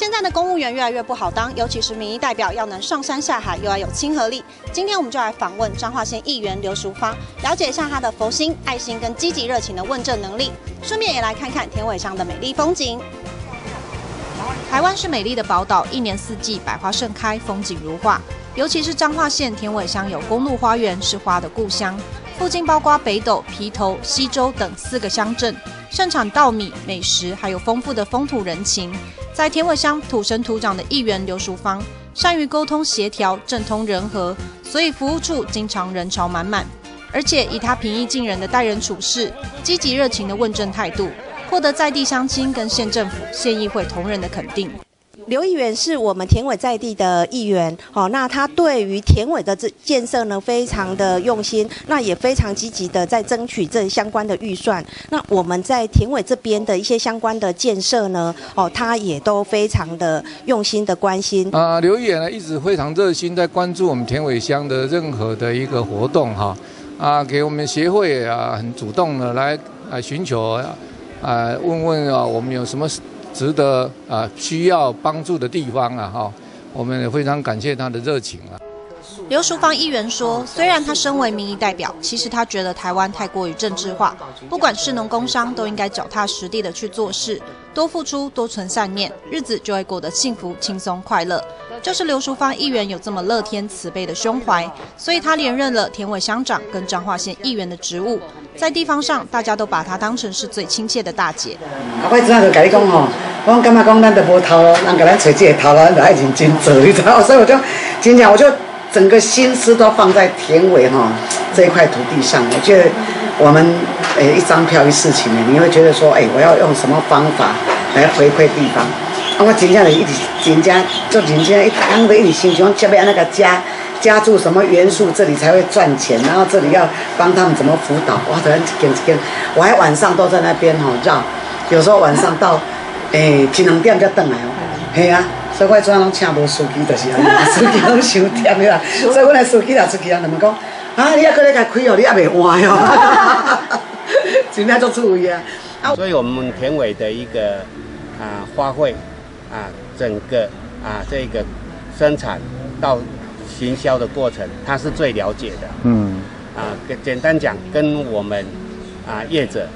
现在的公务员越来越不好当，尤其是民意代表要能上山下海，又要有亲和力。今天我们就来访问彰化县议员刘淑芳，了解一下她的佛心、爱心跟积极热情的问政能力，顺便也来看看田尾乡的美丽风景。台湾是美丽的宝岛，一年四季百花盛开，风景如画。尤其是彰化县田尾乡有公路花园，是花的故乡。附近包括北斗、皮头、西周等四个乡镇，盛产稻米、美食，还有丰富的风土人情。在田尾乡土生土长的议员刘淑芳，善于沟通协调、政通人和，所以服务处经常人潮满满。而且以他平易近人的待人处事、积极热情的问政态度，获得在地乡亲跟县政府、县议会同仁的肯定。刘议员是我们田尾在地的议员，好，那他对于田尾的这建设呢，非常的用心，那也非常积极的在争取这相关的预算。那我们在田尾这边的一些相关的建设呢，哦，他也都非常的用心的关心。啊，刘议员呢一直非常热心在关注我们田尾乡的任何的一个活动哈，啊，给我们协会啊很主动的来啊寻求啊问问啊我们有什么。值得啊，需要帮助的地方啊，哈，我们也非常感谢他的热情啊。刘淑芳议员说，虽然他身为民意代表，其实他觉得台湾太过于政治化，不管是农工商，都应该脚踏实地的去做事，多付出，多存善念，日子就会过得幸福、轻松、快乐。就是刘淑芳议员有这么乐天慈悲的胸怀，所以他连任了田尾乡长跟彰化县议员的职务，在地方上，大家都把他当成是最亲切的大姐。我只下就跟你讲吼，我感觉讲咱都无头，人给咱找这个头，咱就爱认真做，你知道？所以我就今天我就。整个心思都放在田尾哈这一块土地上，我觉得我们诶一张票一事情呢，你会觉得说，哎，我要用什么方法来回馈地方？啊，我真正的一直真正就真正一当的一直心中这边那个家加注什么元素，这里才会赚钱，然后这里要帮他们怎么辅导，哇，等跟跟，我还晚上都在那边哈绕，有时候晚上到诶七两点才回来哦，嘿啊。所以我怎拢请无司机，就是安尼，司机拢伤忝的啦。所以阮的司机若出去啊，他们讲，啊，你还搁咧甲开哦，你还袂换哦，真正足注意啊。所以我们田尾的一个啊花卉啊，整个啊这个生产到行销的过程，他是最了解的。嗯。啊，简单讲，跟我们啊业者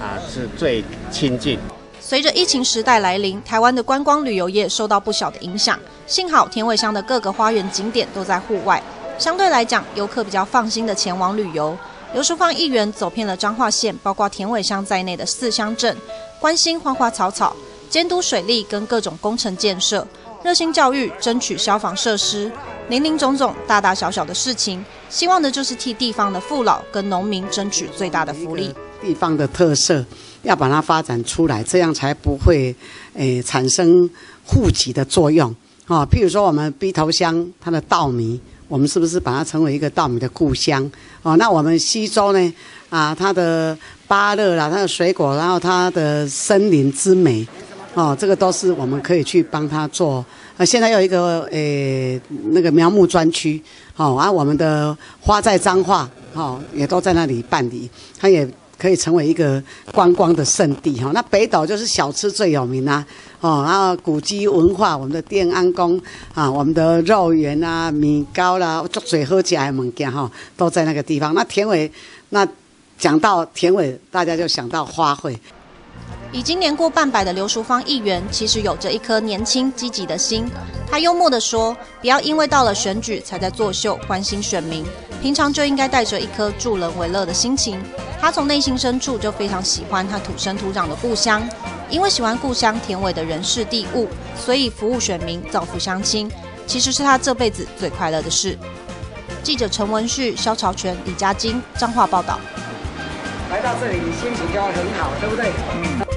啊是最亲近。随着疫情时代来临，台湾的观光旅游业受到不小的影响。幸好田尾乡的各个花园景点都在户外，相对来讲，游客比较放心的前往旅游。刘淑芳议员走遍了彰化县，包括田尾乡在内的四乡镇，关心花花草草，监督水利跟各种工程建设，热心教育，争取消防设施，林林总总大大小小的事情，希望的就是替地方的父老跟农民争取最大的福利。地方的特色。要把它发展出来，这样才不会诶产生户籍的作用啊。譬如说，我们鼻头乡它的稻米，我们是不是把它成为一个稻米的故乡？哦，那我们西周呢？啊，它的芭乐啦，它的水果，然后它的森林之美，哦，这个都是我们可以去帮他做。啊，现在有一个诶那个苗木专区，哦，啊，我们的花在彰化，哦，也都在那里办理，它也。可以成为一个观光的圣地哈，那北斗就是小吃最有名啊，哦，然后古迹文化，我们的电安宫啊，我们的肉圆啊、米糕啦、做最好吃的物件哈，都在那个地方。那田尾，那讲到田尾，大家就想到花卉。已经年过半百的刘淑芳议员，其实有着一颗年轻积极的心。他幽默地说：“不要因为到了选举才在作秀，关心选民，平常就应该带着一颗助人为乐的心情。”他从内心深处就非常喜欢他土生土长的故乡，因为喜欢故乡田尾的人事地物，所以服务选民、造福乡亲，其实是他这辈子最快乐的事。记者陈文旭、肖朝全、李嘉金、彰化报道。来到这里，心情就会很好，对不对？